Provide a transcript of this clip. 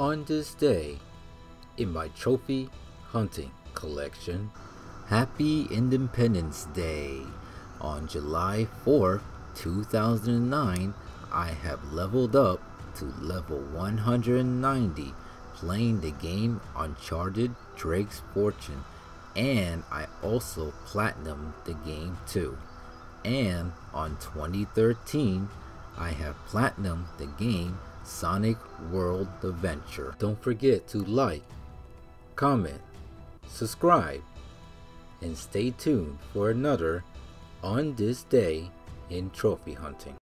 On this day, in my trophy hunting collection, Happy Independence Day. On July 4th, 2009, I have leveled up to level 190 playing the game Uncharted Drake's Fortune and I also platinum the game too. And on 2013, I have platinum the game Sonic World Adventure. Don't forget to like, comment, subscribe, and stay tuned for another on this day in trophy hunting.